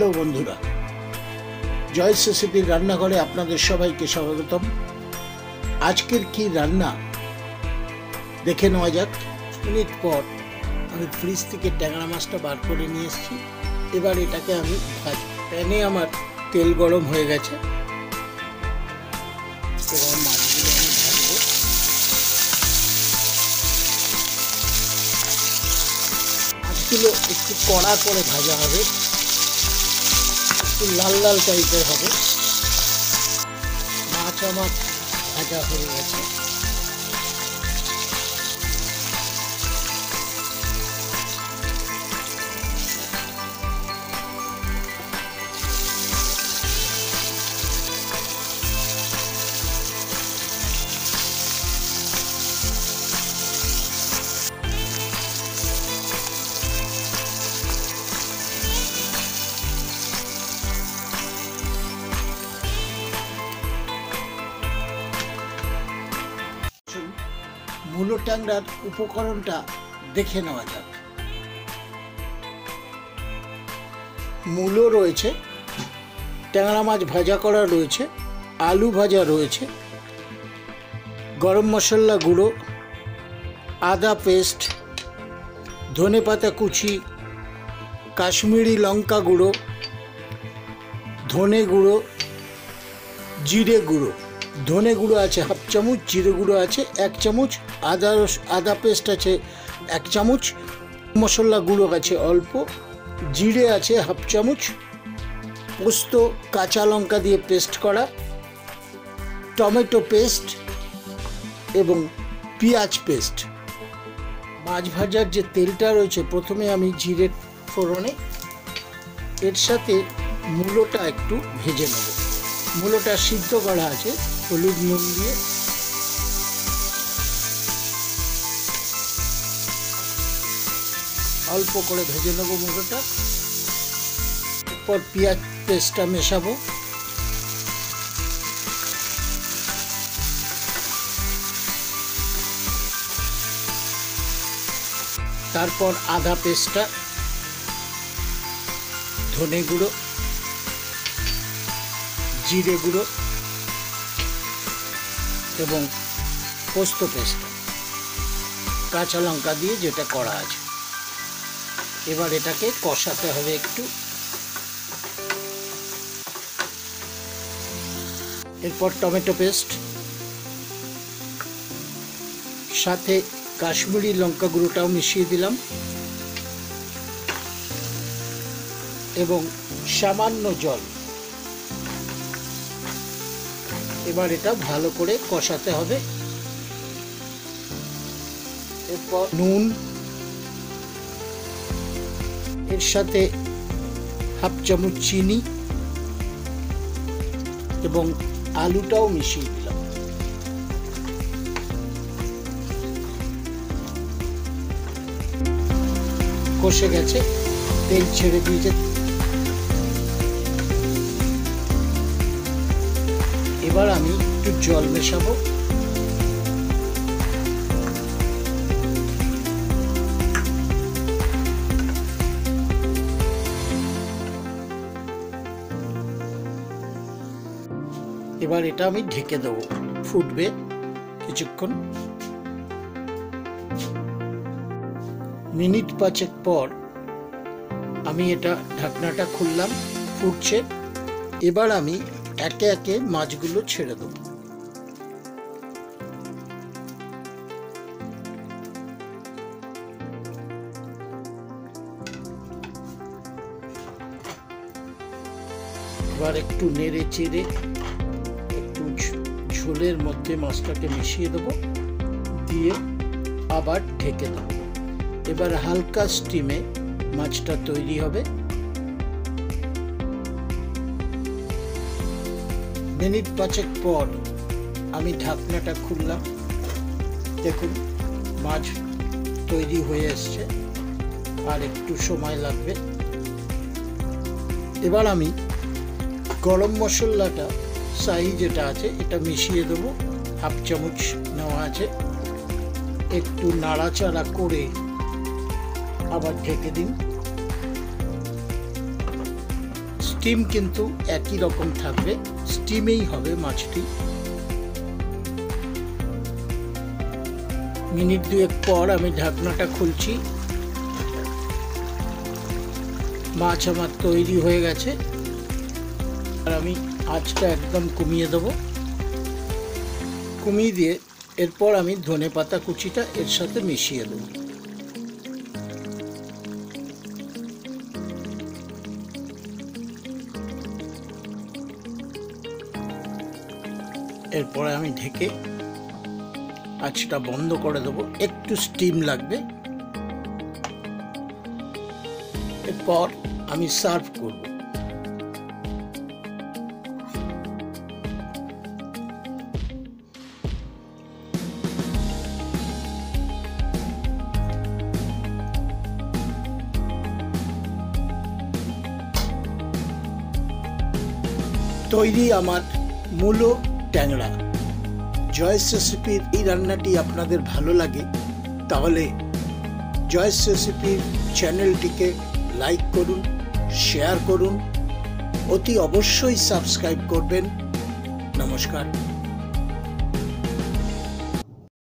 Hello বন্ধুরা Joyce রেসিপির রান্নাঘরে আপনাদের সবাইকে স্বাগতম। আজকের কি রান্না দেখে নেওয়া যাক। মিনিট পর আমি ফ্রিজ থেকে ট্যাংরা মাছটা বার করে নিয়ে এসেছি। এবার এটাকে আমি ভাজি প্যানে আমার তেল গরম হয়ে গেছে। এবার একটু কড়া করে ভাজা হবে। একটু লাল লাল টাইপের হবে। মাছ আমার ভাজা হয়ে গেছে। মূলো ট্যাংরার উপকরণটা দেখে নেওয়া যাক। মূলো রয়েছে, ট্যাংরা মাছ ভাজা করা রয়েছে, আলু ভাজা রয়েছে, গরম মশলা গুঁড়ো, আদা পেস্ট ধনে পাতা কুচি, কাশ্মীরি লঙ্কা গুঁড়ো, ধনে গুঁড়ো, জিরে গুঁড়ো। ধনে গুঁড়ো আছে হাফ চামচ, জিরে গুঁড়ো আছে এক চামচ, আদা রস- আদা পেস্ট আছে এক চামচ, মশলা গুঁড়ো আছে অল্প, জিরে আছে হাফ চামচ, পোস্ত, কাঁচা লঙ্কা দিয়ে পেস্ট করা, টমেটো পেস্ট এবং পেঁয়াজ পেস্ট। মাছ ভাজার যে তেলটা রয়েছে, প্রথমে আমি জিরে ফোড়নে, এর সাথে মূলোটা একটু ভেজে নেব। মূলোটা সিদ্ধ করা আছে। হলুদ নুন দিয়ে। অল্প করে ভেজে নেব মূলোটা এরপর পেঁয়াজ পেস্টটা মেশাবো। তারপর আদা পেস্টটা, ধনে গুঁড়ো, জিরে গুঁড়ো এবং পোস্ত পেস্ট কাঁচা লঙ্কা দিয়ে যেটা করা আছে। এবার এটাকে কষাতে হবে একটু। এরপর টমেটো পেস্ট, সাথে কাশ্মীরি লঙ্কা গুঁড়োটাও মিশিয়ে দিলাম। এবং সামান্য জল এবার এটা ভালো করে কষাতে হবে। এরপর নুন, এর সাথে হাফ চামচ চিনি এবং আলুটাও মিশিয়ে দিলাম। কষে গেছে, তেল ছেড়ে দিয়েছে। এবার আমি একটু জল মেশাবো। এবার এটা আমি ঢেকে দেবো। ফুটবে কিছুক্ষণ। মিনিট পাঁচেক পর আমি এটা ঢাকনাটা খুললাম, ফুটছে। এবার আমি একে একে মাছগুলো ছেড়ে দেবো। এবার একটু নেড়ে চেড়ে একটু ঝোলের মধ্যে মাছটাকে মিশিয়ে দেবো, দিয়ে আবার ঢেকে দেবো। এবার হালকা স্টিমে মাছটা তৈরি হবে। মিনিট পাঁচেক পর আমি ঢাকনাটা খুললাম। দেখুন, মাছ তৈরি হয়ে এসছে, আর একটু সময় লাগবে। এবার আমি গরম মশলাটা সাই যেটা আছে, এটা মিশিয়ে দেবো। হাফ চামচ নেওয়া আছে। একটু নাড়াচাড়া করে আবার ঢেকে দিন। স্টিম কিন্তু একই রকম থাকবে। স্টিমেই হবে মাছটি। মিনিট দুয়েক পর আমি ঢাকনাটা খুলছি। মাছ আমার তৈরি হয়ে গেছে। আর আমি আঁচটা একদম কমিয়ে দেবো। কমিয়ে দিয়ে এরপর আমি ধনে পাতা কুচিটা এর সাথে মিশিয়ে দেবো। এরপরে আমি ঢেকে আঁচটা বন্ধ করে দেবো। একটু স্টিম লাগবে। এরপর আমি সার্ভ করব। তৈরি আমার মূলো ট্যাংরা। জয়েস রেসিপির এই রান্নাটি আপনাদের ভালো লাগে, তাহলে জয়েস রেসিপির চ্যানেলটিকে লাইক করুন, শেয়ার করুন, অতি অবশ্যই সাবস্ক্রাইব করবেন। নমস্কার।